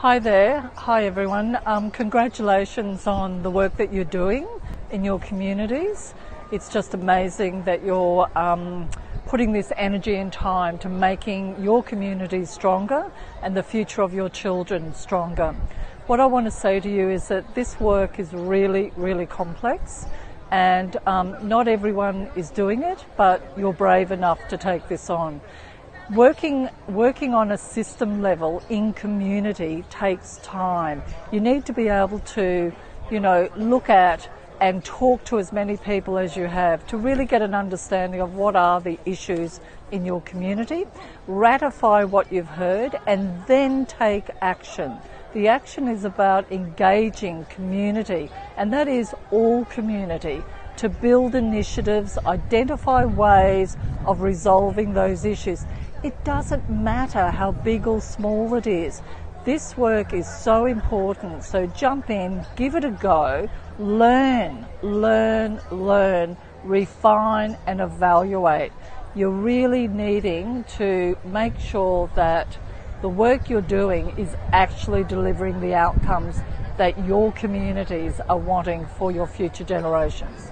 Hi there. Hi everyone. Um, congratulations on the work that you're doing in your communities. It's just amazing that you're um, putting this energy and time to making your communities stronger and the future of your children stronger. What I want to say to you is that this work is really, really complex and um, not everyone is doing it, but you're brave enough to take this on. Working, working on a system level in community takes time. You need to be able to, you know, look at and talk to as many people as you have to really get an understanding of what are the issues in your community, ratify what you've heard, and then take action. The action is about engaging community, and that is all community, to build initiatives, identify ways of resolving those issues. It doesn't matter how big or small it is. This work is so important, so jump in, give it a go, learn, learn, learn, refine, and evaluate. You're really needing to make sure that the work you're doing is actually delivering the outcomes that your communities are wanting for your future generations.